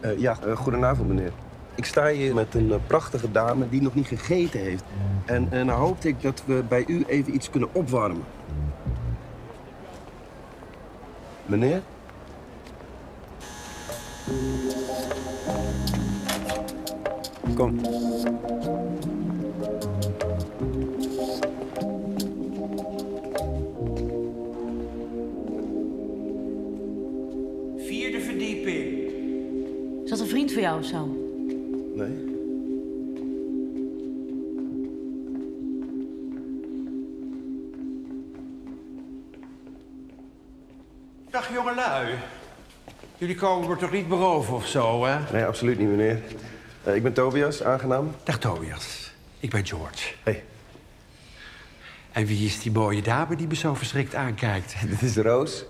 Eh, ja, eh, goedenavond meneer. Ik sta hier met een eh, prachtige dame die nog niet gegeten heeft. En eh, nou hoopte ik dat we bij u even iets kunnen opwarmen. Meneer? Kom. Verdieping. Is dat een vriend van jou of zo? Nee? Dag jongelui. Jullie komen me toch niet beroven of zo, hè? Nee, absoluut niet meneer. Eh, ik ben Tobias, aangenaam. Dag Tobias. Ik ben George. Hey, En wie is die mooie dame die me zo verschrikt aankijkt? dit is Roos.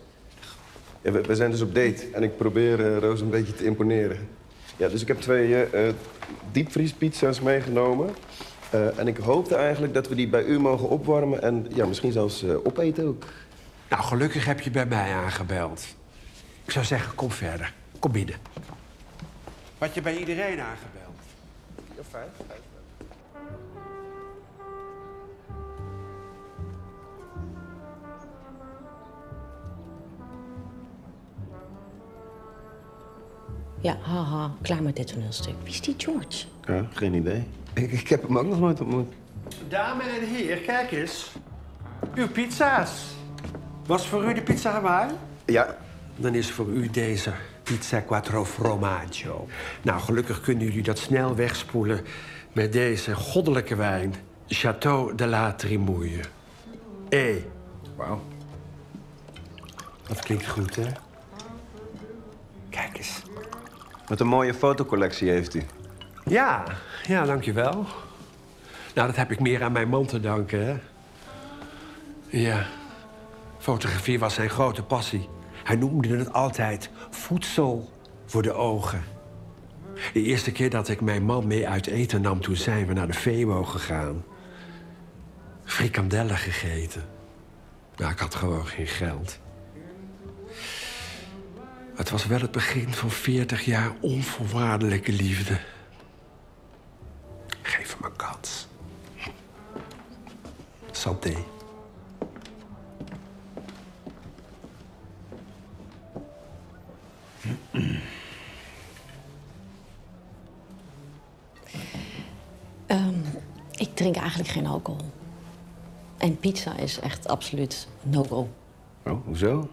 Ja, we, we zijn dus op date en ik probeer eh, Roos een beetje te imponeren. Ja, dus ik heb twee eh, eh, diepvriespizza's meegenomen. Eh, en ik hoopte eigenlijk dat we die bij u mogen opwarmen en ja, misschien zelfs eh, opeten ook. Nou, gelukkig heb je bij mij aangebeld. Ik zou zeggen, kom verder. Kom binnen. Had je bij iedereen aangebeld? Ja, fijn. Ja, haha, klaar met dit toneelstuk. Wie is die George? Ja, geen idee. Ik, ik heb hem ook nog nooit ontmoet. Dame en heer, kijk eens. Uw pizza's. Was voor u de pizza Hawaii? Ja, Dan is voor u deze pizza quattro formaggio. Nou, gelukkig kunnen jullie dat snel wegspoelen met deze goddelijke wijn. Château de la Trimouille. Eh, wauw. dat klinkt goed, hè? Kijk eens. Wat een mooie fotocollectie heeft u. Ja, ja, dankjewel. Nou, dat heb ik meer aan mijn man te danken, hè? Ja, fotografie was zijn grote passie. Hij noemde het altijd voedsel voor de ogen. De eerste keer dat ik mijn man mee uit eten nam, toen zijn we naar de Febo gegaan. Frikandellen gegeten. Nou, ik had gewoon geen geld. Het was wel het begin van 40 jaar onvoorwaardelijke liefde. Geef hem een kans. Santé. Ehm, ik drink eigenlijk geen alcohol. En pizza is echt absoluut no-go. Oh, hoezo?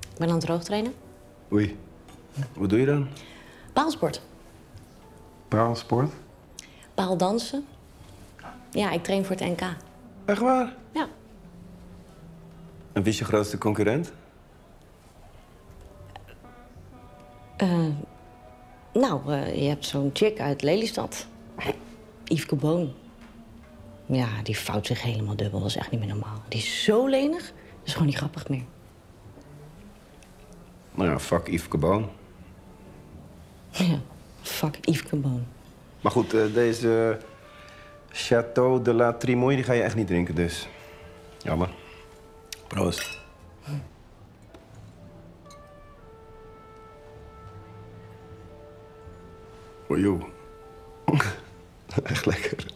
Ik ben aan het droogtrainen. Oei. Wat doe je dan? Paalsport. Paalsport? Paaldansen. Ja, ik train voor het NK. Echt waar? Ja. En wie is je grootste concurrent? Eh, nou, eh, je hebt zo'n chick uit Lelystad. Yveske Boon. Ja, die fout zich helemaal dubbel. Dat is echt niet meer normaal. Die is zo lenig. Dat is gewoon niet grappig meer. Nou ja, fuck Yves Cabon. Ja, fuck Yveske Boon. Maar goed, eh, deze Château de la Trimouille die ga je echt niet drinken, dus. Jammer. Proost. Oh joh. echt lekker.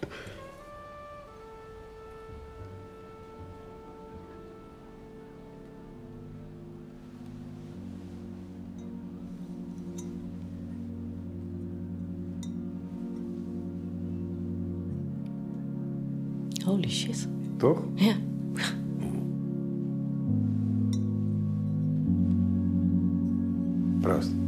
Holy shit. Toch? Ja. Proost.